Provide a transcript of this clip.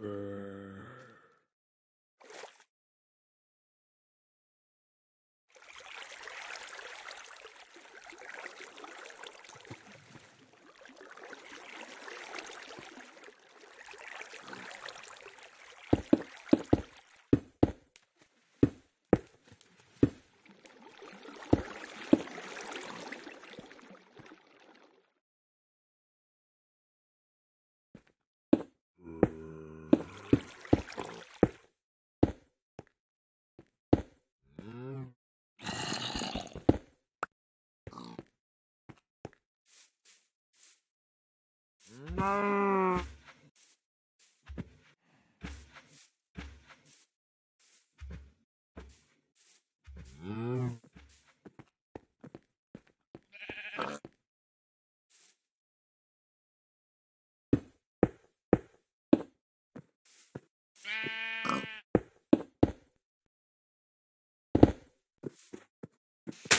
for no. Thank you.